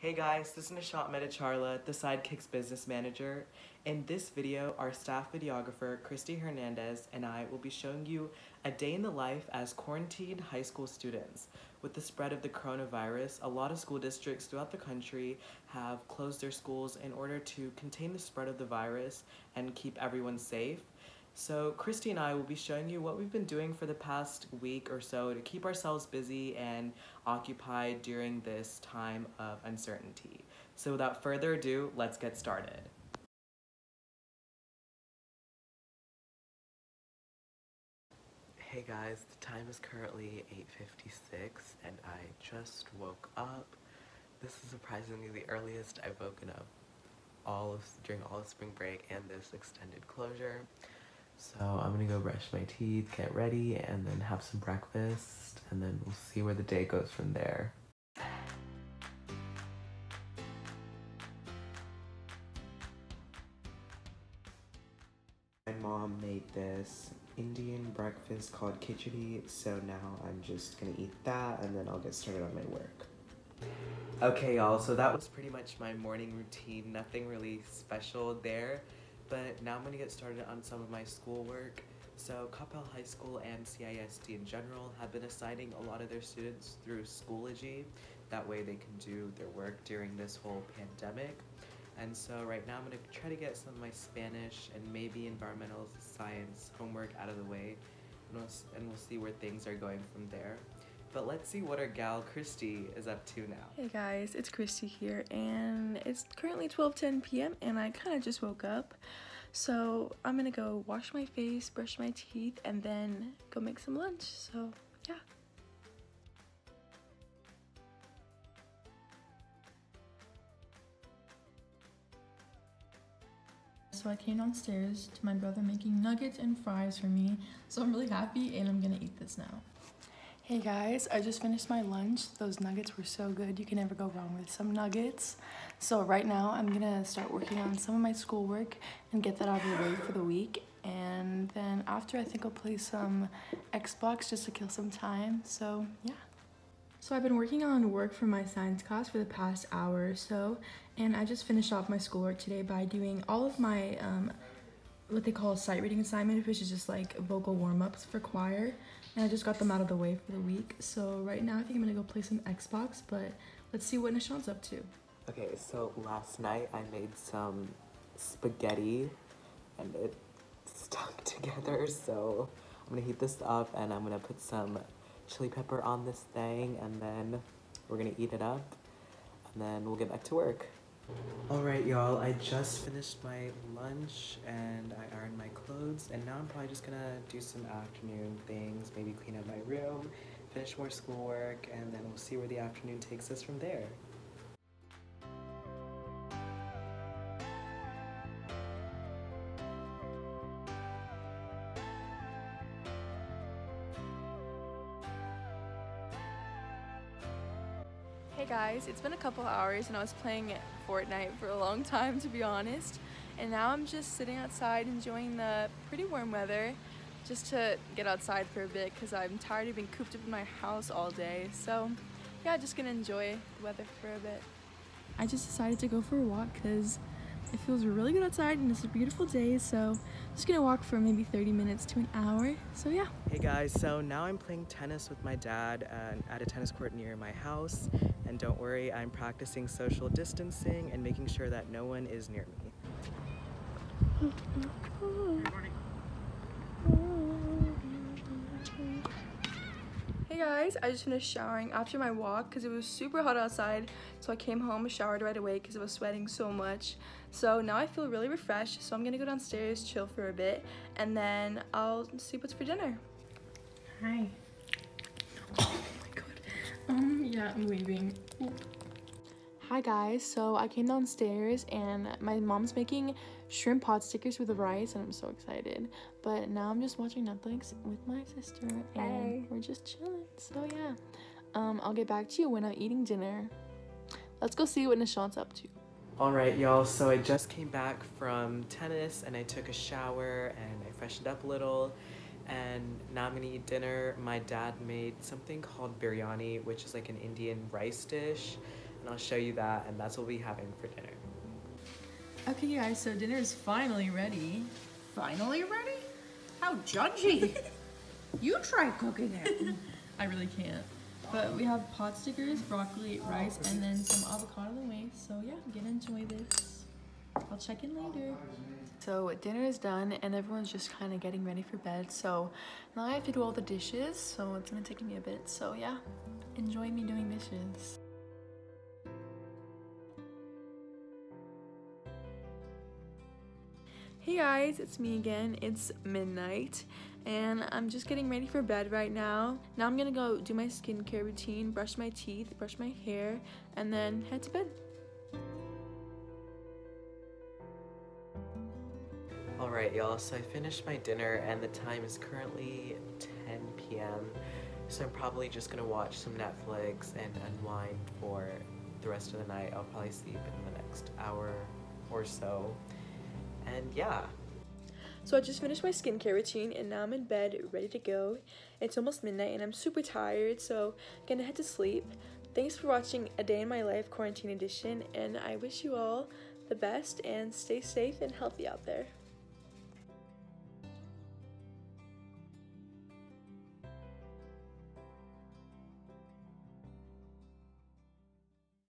Hey guys, this is Nishant Medicharla, the Sidekicks business manager. In this video, our staff videographer, Christie Hernandez, and I will be showing you a day in the life as quarantined high school students. With the spread of the coronavirus, a lot of school districts throughout the country have closed their schools in order to contain the spread of the virus and keep everyone safe. So Christie and I will be showing you what we've been doing for the past week or so to keep ourselves busy and occupied during this time of uncertainty. So without further ado, let's get started. Hey guys, the time is currently 8.56 and I just woke up. This is surprisingly the earliest I've woken up all of during all of spring break and this extended closure. So I'm gonna go brush my teeth, get ready, and then have some breakfast, and then we'll see where the day goes from there. My mom made this Indian breakfast called khichdi, so now I'm just gonna eat that and then I'll get started on my work. Okay y'all, so that was pretty much my morning routine, nothing really special there, but now I'm gonna get started on some of my schoolwork. So Coppell High School and CISD in general have been assigning a lot of their students through Schoology, that way they can do their work during this whole pandemic. And so right now I'm to try to get some of my Spanish and maybe environmental science homework out of the way and we'll, and we'll see where things are going from there. But let's see what our gal Christie is up to now. Hey guys, it's Christie here and it's currently 12:10 p.m. and I kind of just woke up. So, I'm going to go wash my face, brush my teeth and then go make some lunch. So, yeah. So I came downstairs to my brother making nuggets and fries for me. So I'm really happy and I'm gonna eat this now. Hey guys, I just finished my lunch. Those nuggets were so good. You can never go wrong with some nuggets. So right now I'm gonna start working on some of my schoolwork and get that out of the way for the week. And then after I think I'll play some Xbox just to kill some time. So yeah. So I've been working on work for my science class for the past hour or so, and I just finished off my schoolwork today by doing all of my um, what they call a sight reading assignment, which is just like vocal warm-ups for choir, and I just got them out of the way for the week. So right now I think I'm gonna go play some Xbox, but let's see what Nishant's up to. Okay, so last night I made some spaghetti and it stuck together, so I'm gonna heat this up and I'm gonna put some chili pepper on this thing and then we're gonna eat it up and then we'll get back to work. Alright y'all, I just finished my lunch and I ironed my clothes and now I'm probably just gonna do some afternoon things, maybe clean up my room, finish more schoolwork, and then we'll see where the afternoon takes us from there. Hey guys, it's been a couple hours and I was playing Fortnite for a long time to be honest. And now I'm just sitting outside enjoying the pretty warm weather just to get outside for a bit because I'm tired of being cooped up in my house all day. So yeah, just gonna enjoy the weather for a bit. I just decided to go for a walk because it feels really good outside and it's a beautiful day so I'm just gonna walk for maybe 30 minutes to an hour so yeah hey guys so now i'm playing tennis with my dad uh, at a tennis court near my house and don't worry i'm practicing social distancing and making sure that no one is near me Hey guys, I just finished showering after my walk because it was super hot outside. So I came home, showered right away because I was sweating so much. So now I feel really refreshed. So I'm gonna go downstairs, chill for a bit, and then I'll see what's for dinner. Hi. My god. Um, yeah, I'm leaving. Hi guys, so I came downstairs and my mom's making shrimp pot stickers with rice and I'm so excited. But now I'm just watching Netflix with my sister and Hey. we're just chilling. So yeah, um, I'll get back to you when I'm eating dinner. Let's go see what Nishant's up to. Alright y'all, so I just came back from tennis and I took a shower and I freshened up a little and now I'm gonna eat dinner. My dad made something called biryani, which is like an Indian rice dish and I'll show you that, and that's what we'll be having for dinner. Okay, guys, so dinner is finally ready. Finally ready? How judgy. you try cooking it. I really can't. But we have pot stickers, broccoli, rice, and then some avocado and the. So yeah, get enjoy this. I'll check in later. So dinner is done and everyone's just kind of getting ready for bed. So now I have to do all the dishes. So it's gonna take me a bit. So yeah, enjoy me doing dishes. Hey guys, it's me again. It's midnight and I'm just getting ready for bed right now. Now I'm gonna go do my skincare routine, brush my teeth, brush my hair, and then head to bed. Alright, y'all, so I finished my dinner and the time is currently 10 p.m. So I'm probably just gonna watch some Netflix and unwind for the rest of the night. I'll probably sleep in the next hour or so. And yeah. So I just finished my skincare routine and now I'm in bed ready to go. It's almost midnight and I'm super tired, so gonna head to sleep. Thanks for watching A Day in My Life Quarantine Edition and I wish you all the best and stay safe and healthy out there.